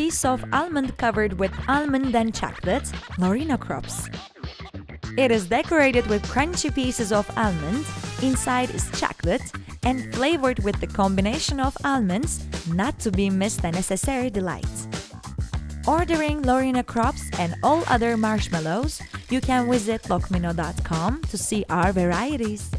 piece of almond covered with almond and chocolate, Lorinocrops. It is decorated with crunchy pieces of almond, inside is chocolate, and flavored with the combination of almonds, not to be missed a necessary delight. Ordering Lorinocrops and all other marshmallows, you can visit loqmino.com to see our varieties.